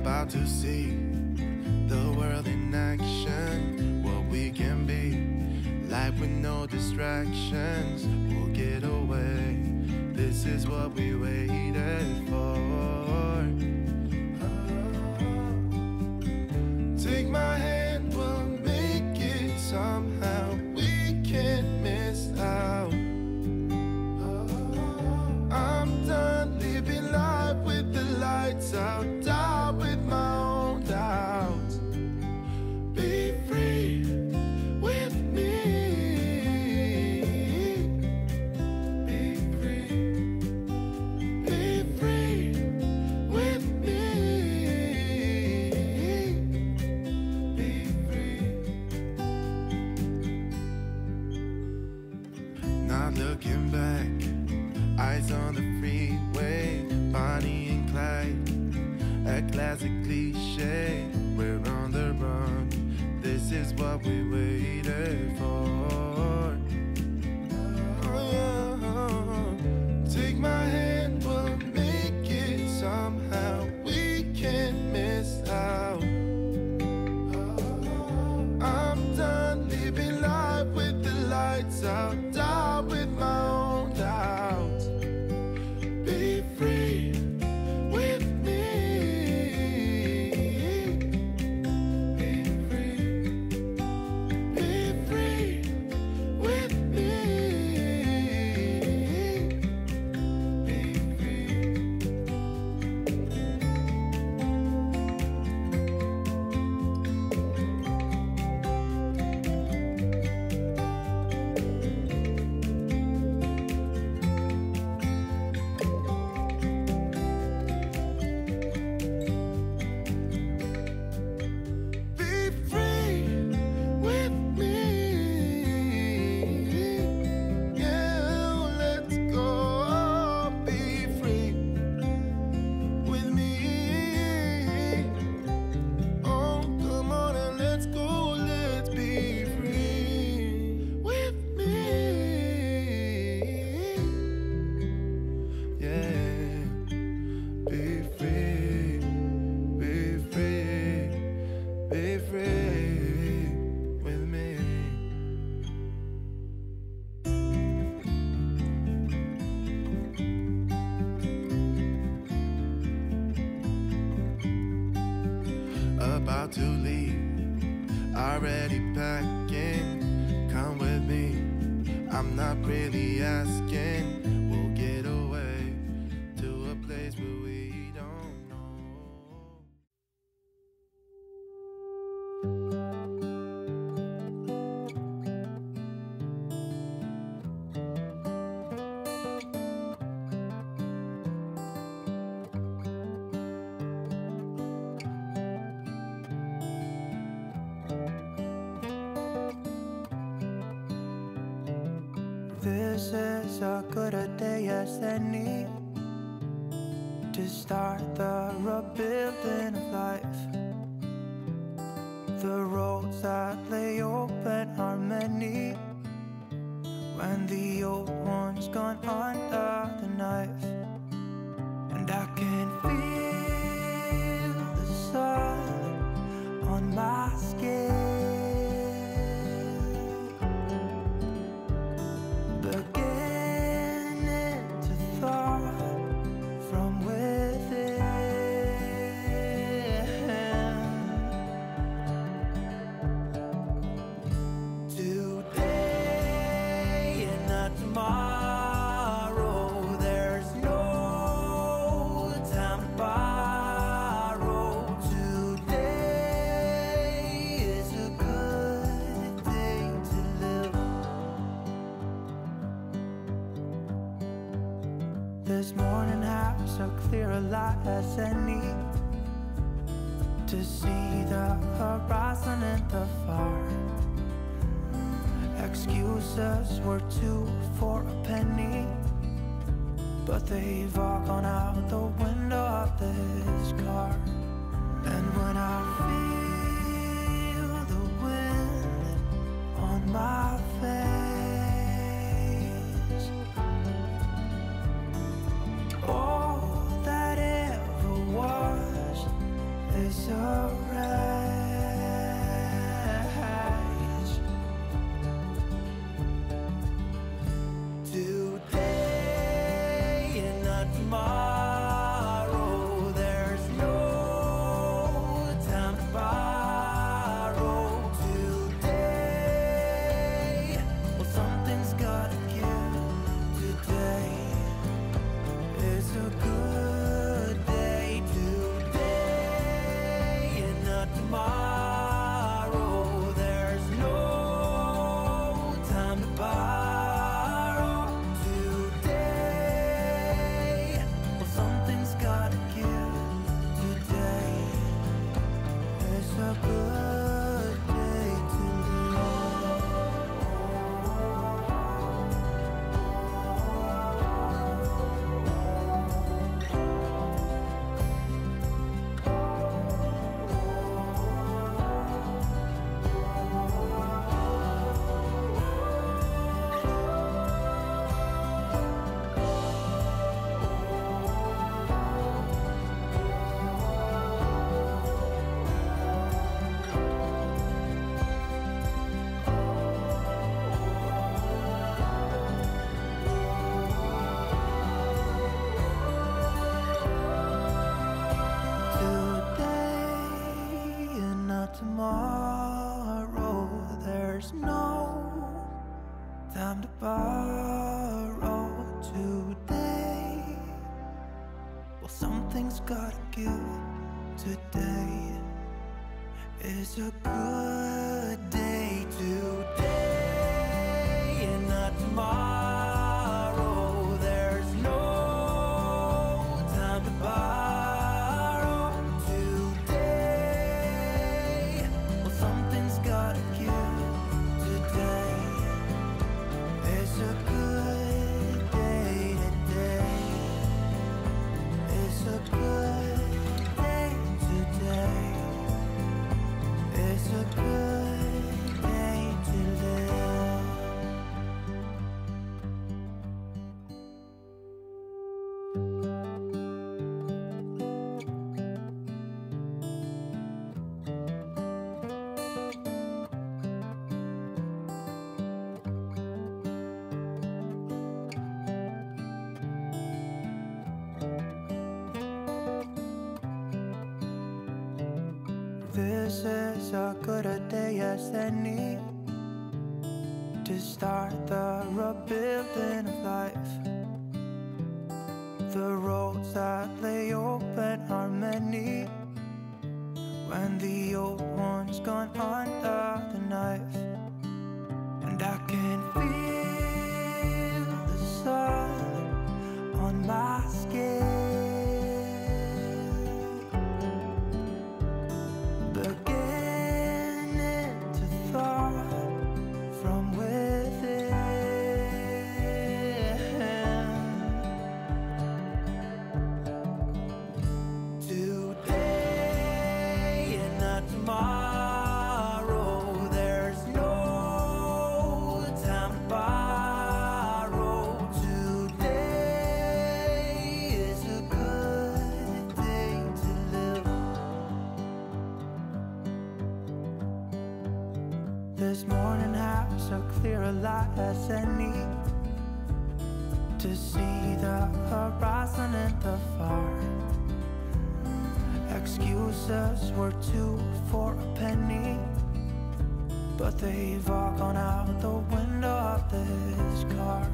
about to see the world in action, what we can be. Life with no distractions, we'll get away. This is what we waited for. Oh. Take my hand. not looking back. Eyes on the freeway, Bonnie and Clyde. A classic cliche, we're on the run. This is what we waited for. be free. as good a day as any To start the rebuilding of life. The roads that lay open are many. When the old one's gone under the knife. And I can feel this morning has a clear a light as any To see the horizon and the far. Excuses were two for a penny But they've all gone out the window of this car. And when I feel up. This is a good a day as any to start the rebuilding of life. The roads that lay open are many. When the old one's gone under the knife, and I can to see the horizon and the far. Excuses were two for a penny, but they've all gone out the window of this car.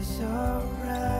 Is a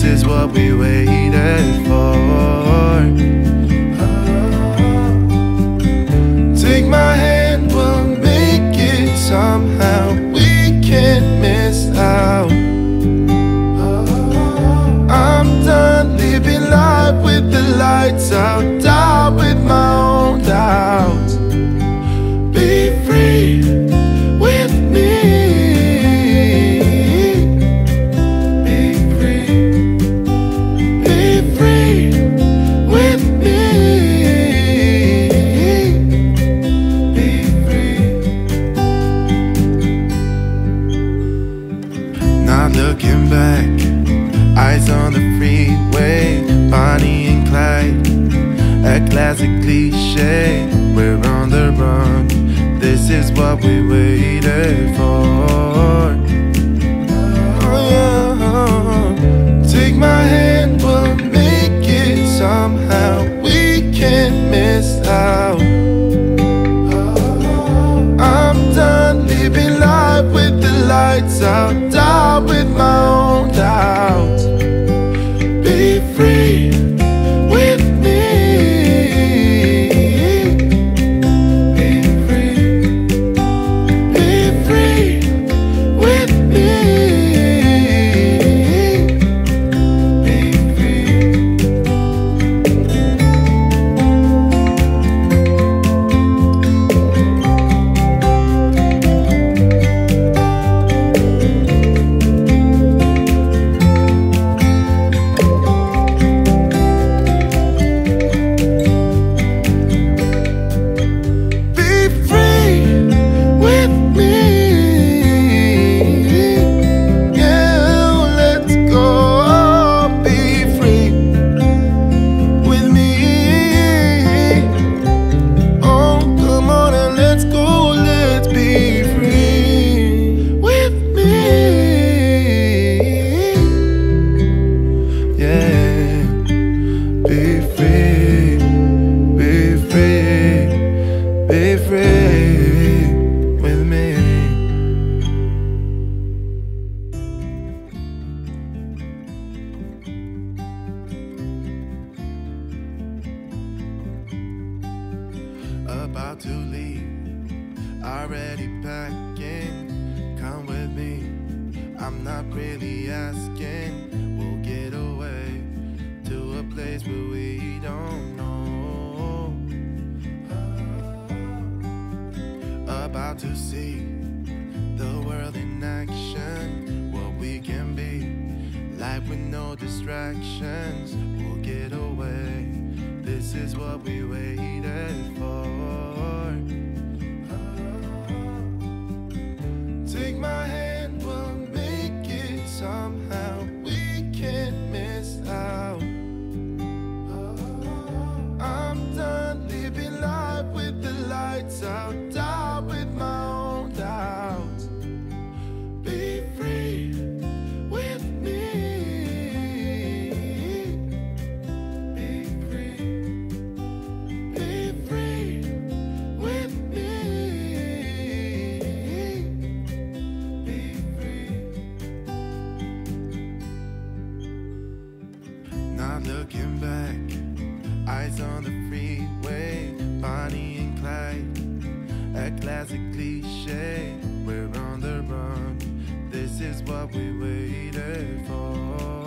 This is what we waited for. Oh. Take my hand, see the world in action, what we can be. Life with no distractions, we'll get away. This is what we waited for. Oh, take my hand, Looking back, eyes on the freeway, Bonnie and Clyde, a classic cliche. We're on the run, this is what we waited for.